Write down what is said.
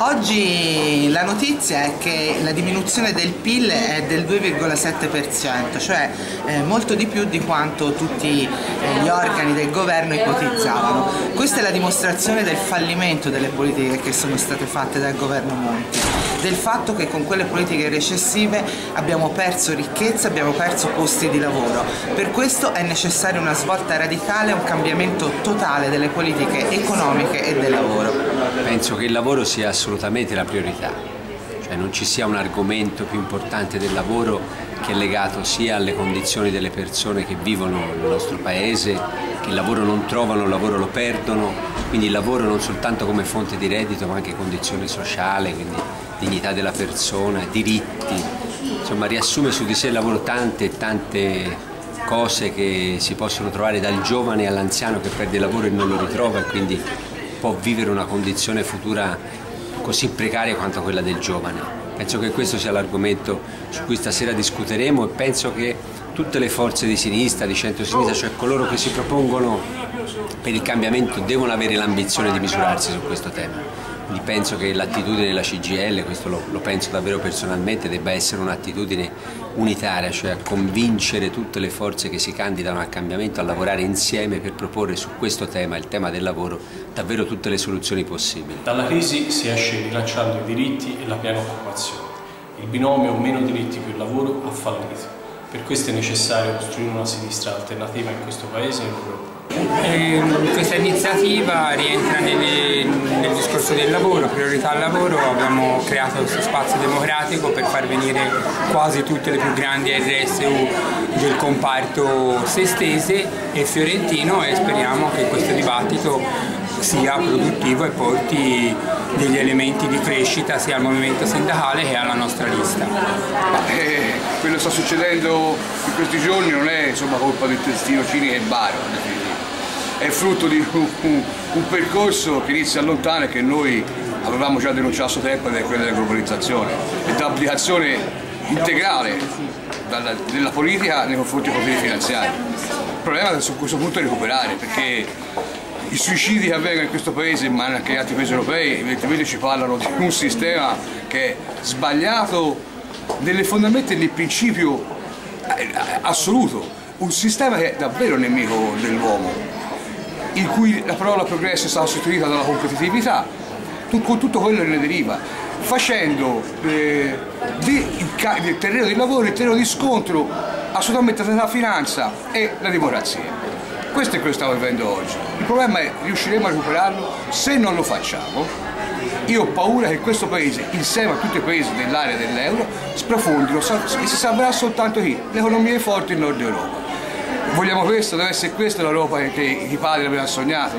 Oggi la notizia è che la diminuzione del PIL è del 2,7%, cioè eh, molto di più di quanto tutti eh, gli organi del governo ipotizzavano. Questa è la dimostrazione del fallimento delle politiche che sono state fatte dal governo Monti, del fatto che con quelle politiche recessive abbiamo perso ricchezza, abbiamo perso posti di lavoro. Per questo è necessaria una svolta radicale, un cambiamento totale delle politiche economiche e del lavoro. Penso che il lavoro sia assolutamente la priorità, cioè non ci sia un argomento più importante del lavoro che è legato sia alle condizioni delle persone che vivono nel nostro paese, che il lavoro non trovano, il lavoro lo perdono, quindi il lavoro non soltanto come fonte di reddito ma anche condizione sociale, quindi dignità della persona, diritti, insomma riassume su di sé il lavoro tante e tante cose che si possono trovare dal giovane all'anziano che perde il lavoro e non lo ritrova e quindi può vivere una condizione futura così precaria quanto quella del giovane. Penso che questo sia l'argomento su cui stasera discuteremo e penso che tutte le forze di sinistra, di centro-sinistra, cioè coloro che si propongono per il cambiamento devono avere l'ambizione di misurarsi su questo tema. Quindi penso che l'attitudine della CGL, questo lo, lo, penso davvero personalmente, debba essere un'attitudine unitaria, cioè a convincere tutte le forze che si candidano al cambiamento a lavorare insieme per proporre su questo tema, il tema del lavoro, davvero tutte le soluzioni possibili. Dalla crisi si esce rilanciando i diritti e la piena occupazione. Il binomio meno diritti più lavoro ha fallito. Per questo è necessario costruire una sinistra alternativa in questo Paese e in Europa. Eh, questa iniziativa rientra nelle, discorso del lavoro, priorità al lavoro, abbiamo creato questo spazio democratico per far venire quasi tutte le più grandi RSU del comparto sestese e fiorentino e speriamo che questo dibattito sia produttivo e porti degli elementi di crescita sia al movimento sindacale che alla nostra lista. Eh, quello che sta succedendo in questi giorni non è insomma, colpa del testino Cini e Baro, è frutto di un, un, un percorso che inizia lontano e che noi avevamo già denunciato a suo tempo ed è quello della globalizzazione e dell'applicazione integrale dalla, della politica nei confronti dei poteri finanziari. Il problema è su questo punto è recuperare perché i suicidi che avvengono in questo paese ma anche in altri paesi europei evidentemente ci parlano di un sistema che è sbagliato nelle fondamenta e nel principio eh, assoluto, un sistema che è davvero nemico dell'uomo in cui la parola progresso è stata sostituita dalla competitività, con tutto quello che ne deriva, facendo eh, del terreno di lavoro il terreno di scontro assolutamente tra la finanza e la democrazia. Questo è quello che stiamo vivendo oggi. Il problema è riusciremo a recuperarlo, se non lo facciamo, io ho paura che questo paese, insieme a tutti i paesi dell'area dell'euro, sprofondino e si salverà soltanto chi? Le economie forti in Nord Europa. Vogliamo questo? Deve essere questa l'Europa che i padri avevano sognato?